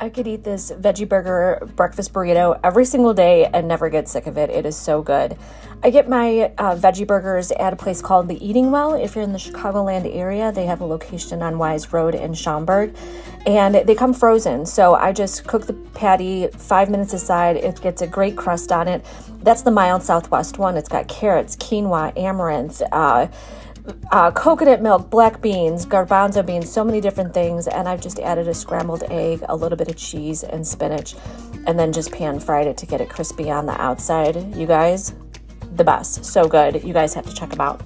I could eat this veggie burger breakfast burrito every single day and never get sick of it. It is so good. I get my uh, veggie burgers at a place called The Eating Well. If you're in the Chicagoland area, they have a location on Wise Road in Schaumburg, and they come frozen. So I just cook the patty five minutes aside. It gets a great crust on it. That's the mild Southwest one. It's got carrots, quinoa, amaranth. Uh, uh, coconut milk, black beans, garbanzo beans, so many different things. And I've just added a scrambled egg, a little bit of cheese, and spinach, and then just pan fried it to get it crispy on the outside. You guys, the best. So good. You guys have to check them out.